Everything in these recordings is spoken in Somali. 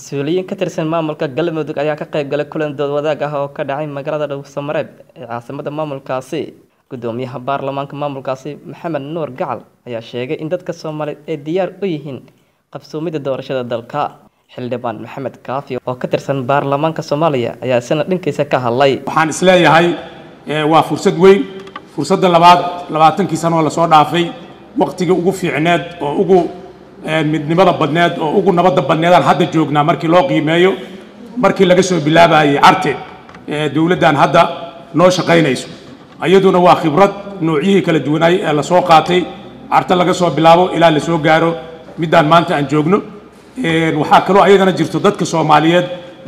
mas'uuliyiin ka tirsan maamulka galmudug ayaa ka qayb galay kulan dood wadaag ah oo ka dhacay magaalada dhowsamareeb ee caasimada maamulkaasi. Gudoomiyaha baarlamaanka maamulkaasi maxamed nuur gacal ayaa sheegay in dadka soomaaliyeed ay diyaar u yihiin qabsoomida doorashada dalka. Xildhibaan maxamed kaafi oo ka tirsan baarlamaanka soomaaliya ayaa isna dhankiisa ka hadlay. Waxaan is leeyahay waa fursad weyn. Fursadda labaad labaatankii sano oo la soo dhaafay. Waqtigii ugu fiicneed oo ugu midnimada badneed oo ugu nabadda badneedaan hadda joognaa markii loo qiimeeyo markii laga soo bilaabayay carte dowladdan hadda noo shaqaynayso. Iyaduna waa khibrad noocyihii kala duwanay ee la soo qaatay. Carte laga soo bilaabo ilaa la soo gaaro. Middaan maanta aan joogno. Waxaa kaloo ayadana jirto dadka soomaaliyeed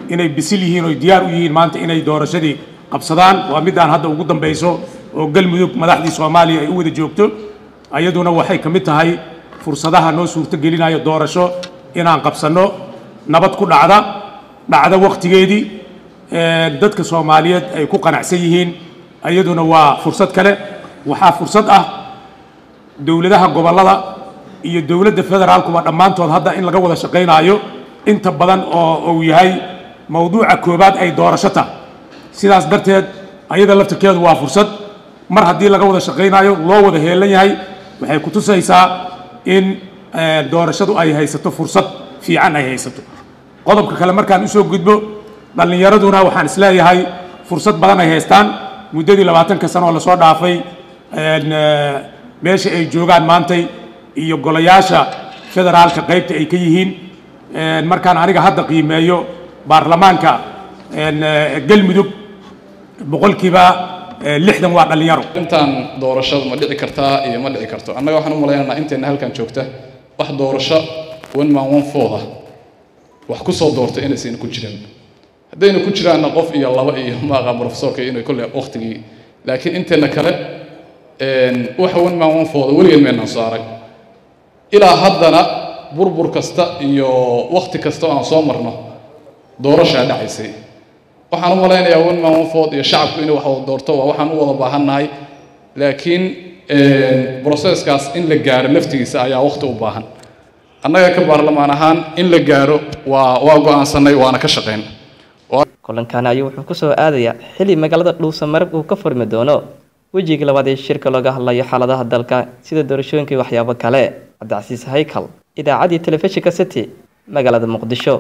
inay bisil yihiin oo diyaar u yihiin maanta inay doorashadii qabsadaan. Waa middaan hadda ugu dambayso oo galmudug madaxdii soomaaliya ay u wada joogto. Ayaduna waxay ka mid tahay fursadaha noo suurto gelinayo doorasho inaan qabsanno nabad ku dhacda dhacda wakhtigeedii dadka soomaaliyeed ay ku qanacsan yihiin iyaduna waa fursad kale. Waxaa fursad ah dowladaha gobollada iyo dowladda federaalkuba dhammaantood hadda in laga wada shaqaynaayo. Inta badan oo uu yahay mowduuca koobaad ay doorasho tah sidaas darteed ayada laftirkeedu waa fursad. Mar haddii laga wada shaqaynaayo loo wada heelan yahay waxay ku tusaysaa in doorashadu ay haysato fursad fiican ay haysato. Qodobka kale markaan u soo gudbo dhallinyaraduna waxaan is leeyahay fursad badan ay haystaan. Muddadii labaatanka sano oo la soo dhaafay meesha ay joogaan maantay iyo golayaasha federaalka qaybta ay ka yihiin. Markaan aniga hadda qiimeeyo baarlamaanka galmudug boqolkiiba lixdan waa dhallinyaro intaan doorashada ma dhici kartaa iyo ma dhici karto. Annaga waxaan u malaynaynaa intayna halkan joogta wax doorasho one man one fooda wax ku soo doortay inaysan ku jirin haddayna ku jiraanna qof iyo laba iyo maaqa profesorka inay kolle waqtigii. Laakiin intayna kale wax one man one fooda weligeed maynaan soo arag ilaa haddana burbur kasta iyo waqti kasta oo aan soo marno doorashaa dhacaysay waxaan u malaynayaa one man one food iyo shacabku inay wax wada doorto waa waxaan u wada baahannahay laakiin broseskaas in la gaaro laftigiisa ayaa waqti u baahan. Annaga ka baarlamaan ahaan in la gaaro waa waa go'aansanay waana ka shaqayn kulankaani ayuu wuxuu ku soo aadayaa xili magaalada dhuusamareeb uu ka furmi doono. Wejiga labaad ee shirka looga hadlayo xaaladaha dalka sida doorashooyinka iyo waxyaabo kale cabdicasiis haykal idaacaddii telefishinka city magaalada muqdisho